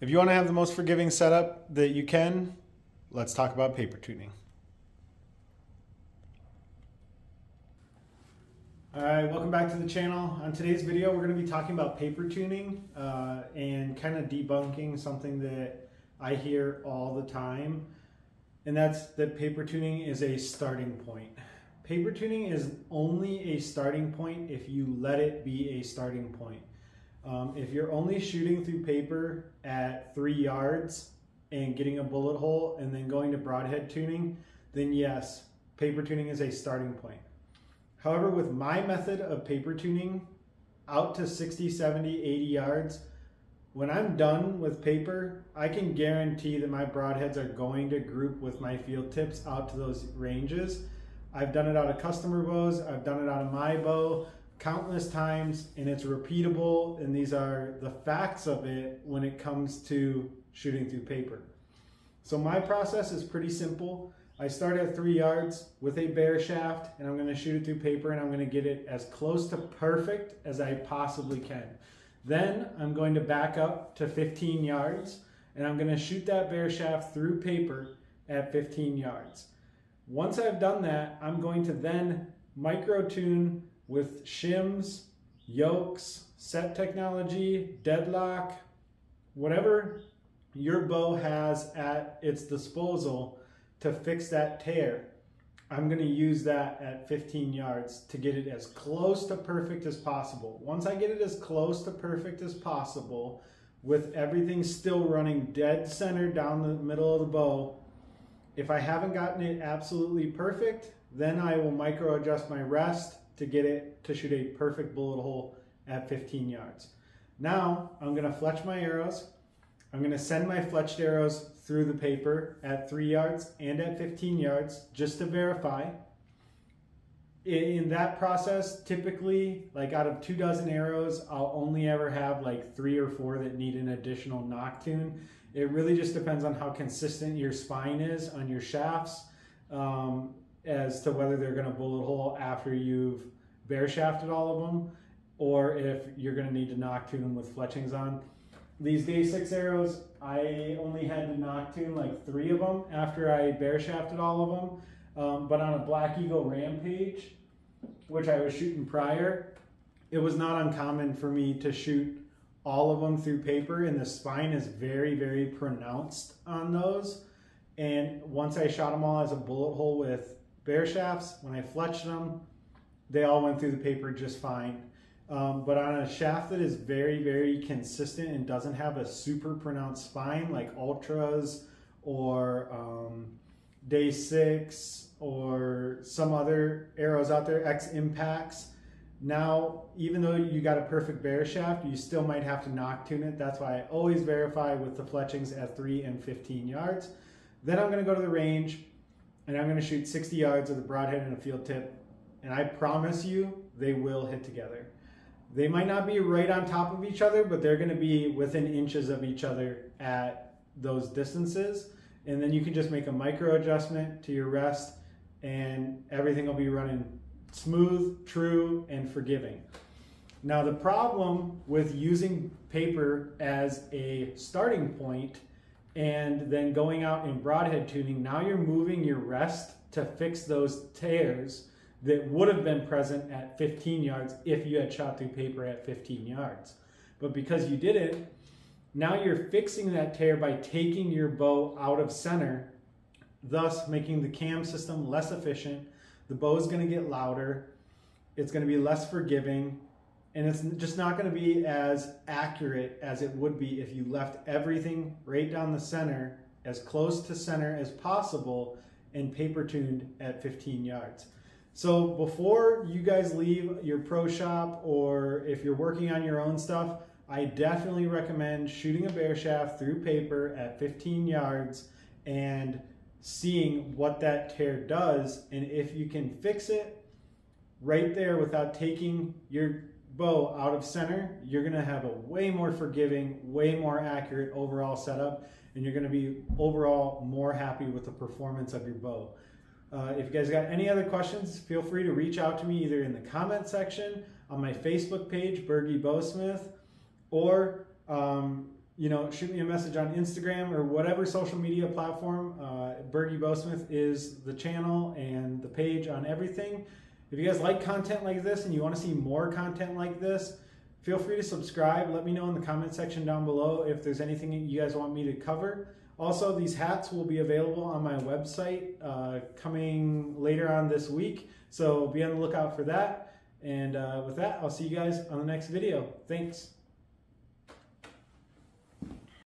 If you want to have the most forgiving setup that you can, let's talk about paper tuning. All right, welcome back to the channel. On today's video, we're going to be talking about paper tuning uh, and kind of debunking something that I hear all the time, and that's that paper tuning is a starting point. Paper tuning is only a starting point if you let it be a starting point. Um, if you're only shooting through paper at three yards and getting a bullet hole and then going to broadhead tuning, then yes, paper tuning is a starting point. However, with my method of paper tuning out to 60, 70, 80 yards, when I'm done with paper, I can guarantee that my broadheads are going to group with my field tips out to those ranges. I've done it out of customer bows, I've done it out of my bow, countless times and it's repeatable and these are the facts of it when it comes to shooting through paper. So my process is pretty simple. I start at three yards with a bare shaft and I'm gonna shoot it through paper and I'm gonna get it as close to perfect as I possibly can. Then I'm going to back up to 15 yards and I'm gonna shoot that bare shaft through paper at 15 yards. Once I've done that, I'm going to then micro tune with shims, yokes, set technology, deadlock, whatever your bow has at its disposal to fix that tear. I'm going to use that at 15 yards to get it as close to perfect as possible. Once I get it as close to perfect as possible, with everything still running dead center down the middle of the bow, if I haven't gotten it absolutely perfect, then I will micro adjust my rest to get it to shoot a perfect bullet hole at 15 yards. Now I'm gonna fletch my arrows. I'm gonna send my fletched arrows through the paper at three yards and at 15 yards just to verify. In that process, typically, like out of two dozen arrows, I'll only ever have like three or four that need an additional nock tune. It really just depends on how consistent your spine is on your shafts. Um, as to whether they're going to bullet hole after you've bare shafted all of them or if you're going to need to nock tune them with fletchings on. These day six arrows, I only had to nock tune like three of them after I bare shafted all of them. Um, but on a Black Eagle Rampage, which I was shooting prior, it was not uncommon for me to shoot all of them through paper and the spine is very, very pronounced on those. And once I shot them all as a bullet hole with bare shafts, when I fletched them, they all went through the paper just fine. Um, but on a shaft that is very, very consistent and doesn't have a super pronounced spine like Ultras or um, Day 6 or some other arrows out there, X Impacts, now, even though you got a perfect bare shaft, you still might have to nock tune it. That's why I always verify with the fletchings at 3 and 15 yards. Then I'm going to go to the range and I'm going to shoot 60 yards with a broadhead and a field tip. And I promise you, they will hit together. They might not be right on top of each other, but they're going to be within inches of each other at those distances. And then you can just make a micro adjustment to your rest and everything will be running smooth, true, and forgiving. Now the problem with using paper as a starting point and then going out in broadhead tuning, now you're moving your rest to fix those tears that would have been present at 15 yards if you had shot through paper at 15 yards. But because you did it, now you're fixing that tear by taking your bow out of center, thus making the cam system less efficient. The bow is going to get louder. It's going to be less forgiving and it's just not going to be as accurate as it would be if you left everything right down the center as close to center as possible and paper tuned at 15 yards. So before you guys leave your pro shop or if you're working on your own stuff, I definitely recommend shooting a bare shaft through paper at 15 yards and seeing what that tear does and if you can fix it right there without taking your bow out of center, you're gonna have a way more forgiving, way more accurate overall setup, and you're gonna be overall more happy with the performance of your bow. Uh, if you guys got any other questions, feel free to reach out to me either in the comment section on my Facebook page, Bergy Bowsmith, or um, you know, shoot me a message on Instagram or whatever social media platform. Uh, Bergy Bowsmith is the channel and the page on everything. If you guys like content like this and you want to see more content like this, feel free to subscribe. Let me know in the comment section down below if there's anything you guys want me to cover. Also, these hats will be available on my website uh, coming later on this week, so be on the lookout for that. And uh, with that, I'll see you guys on the next video. Thanks.